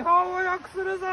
日本を良くするぞ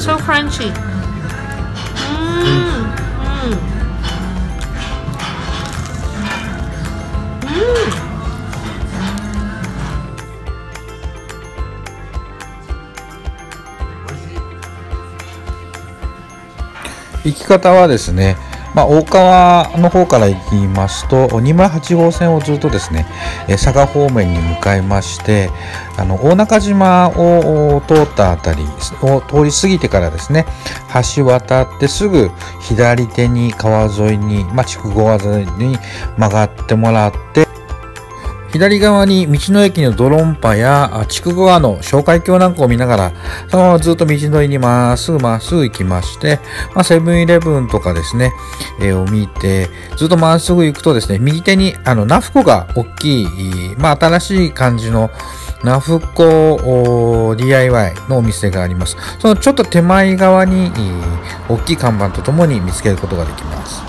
so crunchy. Mm, mm. Mm. 行き方はですね、まあ、大川の方から行きますと208号線をずっとですね佐賀方面に向かいましてあの大中島を通ったあたりを通り過ぎてからですね橋渡ってすぐ左手に川沿いに、ま、筑後川沿いに曲がってもらって左側に道の駅のドロンパや筑後川の紹介橋なんかを見ながら、そのままずっと道のりにまっすぐまっすぐ行きまして、まあ、セブンイレブンとかですね、えー、を見て、ずっとまっすぐ行くとですね、右手にあのナフコが大きい、まあ、新しい感じのナフコ DIY のお店があります。そのちょっと手前側に大きい看板とともに見つけることができます。